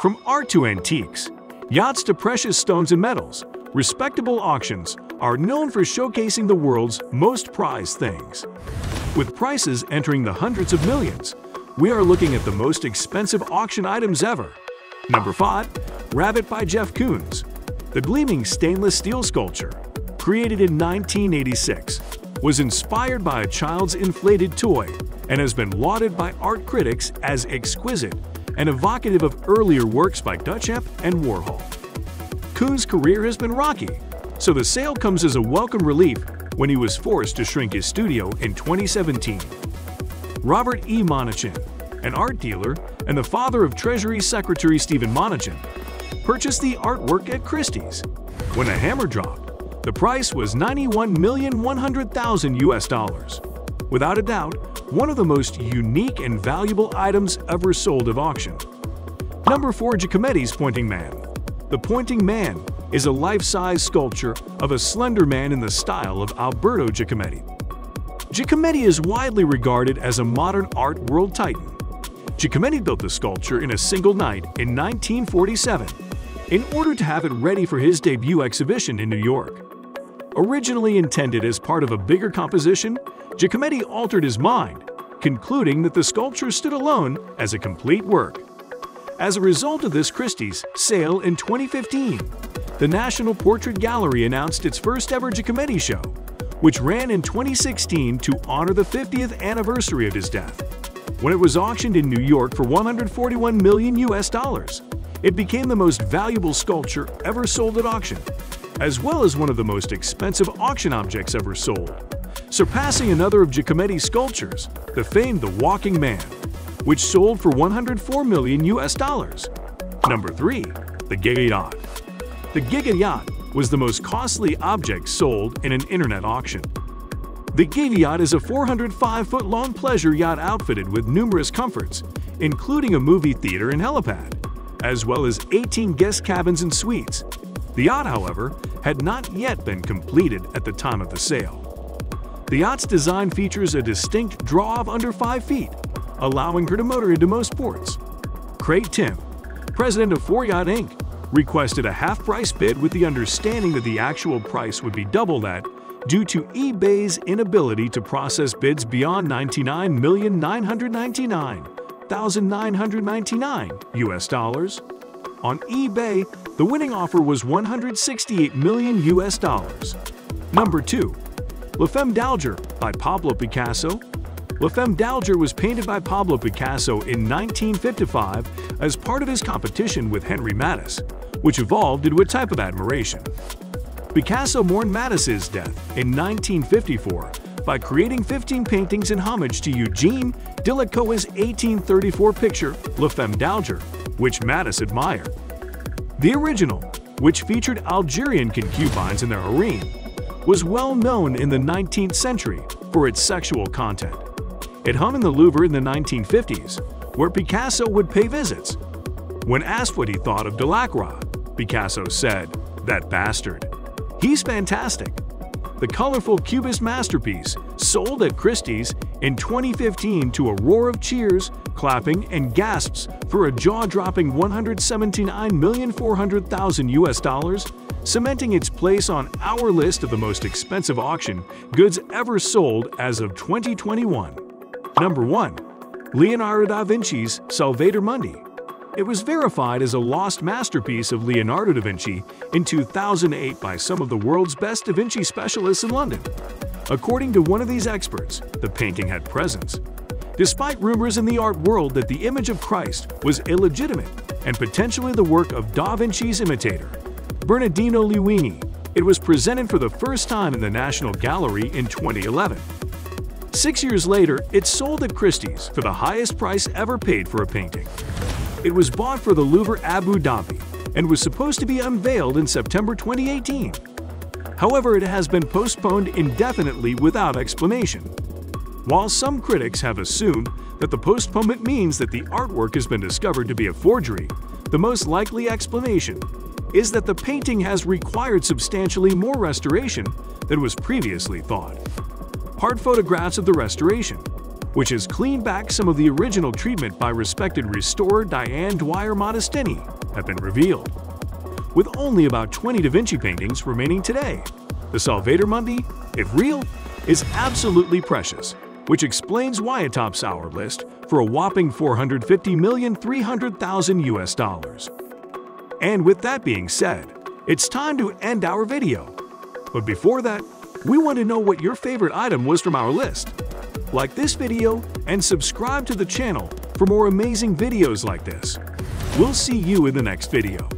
From art to antiques, yachts to precious stones and metals, respectable auctions are known for showcasing the world's most prized things. With prices entering the hundreds of millions, we are looking at the most expensive auction items ever. Number 5. Rabbit by Jeff Koons The gleaming stainless steel sculpture, created in 1986, was inspired by a child's inflated toy and has been lauded by art critics as exquisite and evocative of earlier works by Duchamp and Warhol. Koons' career has been rocky, so the sale comes as a welcome relief when he was forced to shrink his studio in 2017. Robert E. Mnuchin, an art dealer and the father of Treasury Secretary Steven Mnuchin, purchased the artwork at Christie's. When the hammer dropped, the price was 91,100,000 US dollars. Without a doubt, one of the most unique and valuable items ever sold at auction. Number 4 Giacometti's Pointing Man The Pointing Man is a life-size sculpture of a slender man in the style of Alberto Giacometti. Giacometti is widely regarded as a modern art world titan. Giacometti built the sculpture in a single night in 1947 in order to have it ready for his debut exhibition in New York. Originally intended as part of a bigger composition, Giacometti altered his mind, concluding that the sculpture stood alone as a complete work. As a result of this Christie's sale in 2015, the National Portrait Gallery announced its first ever Giacometti show, which ran in 2016 to honor the 50th anniversary of his death. When it was auctioned in New York for 141 million US dollars, it became the most valuable sculpture ever sold at auction, as well as one of the most expensive auction objects ever sold, surpassing another of Giacometti's sculptures, the famed The Walking Man, which sold for 104 million US dollars. Number 3. The Giga the Giga was the most costly object sold in an internet auction. The Giga is a 405-foot-long pleasure yacht outfitted with numerous comforts, including a movie theater and helipad, as well as 18 guest cabins and suites. The yacht, however, had not yet been completed at the time of the sale. The yacht's design features a distinct draw of under 5 feet, allowing her to motor into most ports. Craig Tim, president of 4Yacht Inc., requested a half-price bid with the understanding that the actual price would be double that due to eBay's inability to process bids beyond 99,999,999 US dollars. On eBay, the winning offer was 168 million US dollars. Number 2. La Femme d'Alger by Pablo Picasso La Femme d'Alger was painted by Pablo Picasso in 1955 as part of his competition with Henri Matisse which evolved into a type of admiration. Picasso mourned Matisse's death in 1954 by creating 15 paintings in homage to Eugene Delacroix's 1834 picture La Femme d'Alger, which Matisse admired. The original, which featured Algerian concubines in their harem, was well known in the 19th century for its sexual content. It hung in the Louvre in the 1950s, where Picasso would pay visits. When asked what he thought of Delacroix, Picasso said, that bastard. He's fantastic. The colorful Cubist masterpiece sold at Christie's in 2015 to a roar of cheers, clapping, and gasps for a jaw-dropping 179,400,000 US dollars, cementing its place on our list of the most expensive auction goods ever sold as of 2021. Number 1. Leonardo da Vinci's Salvator Mundi it was verified as a lost masterpiece of Leonardo da Vinci in 2008 by some of the world's best Da Vinci specialists in London. According to one of these experts, the painting had presence. Despite rumors in the art world that the image of Christ was illegitimate and potentially the work of Da Vinci's imitator, Bernardino Luini, it was presented for the first time in the National Gallery in 2011. Six years later, it sold at Christie's for the highest price ever paid for a painting. It was bought for the Louvre Abu Dhabi and was supposed to be unveiled in September 2018. However, it has been postponed indefinitely without explanation. While some critics have assumed that the postponement means that the artwork has been discovered to be a forgery, the most likely explanation is that the painting has required substantially more restoration than was previously thought. Hard photographs of the restoration, which has cleaned back some of the original treatment by respected restorer Diane Dwyer Modestini, have been revealed. With only about 20 Da Vinci paintings remaining today, the Salvator Mundi, if real, is absolutely precious, which explains why it tops our list for a whopping 450,300,000 US dollars. And with that being said, it's time to end our video. But before that, we want to know what your favorite item was from our list. Like this video and subscribe to the channel for more amazing videos like this. We'll see you in the next video.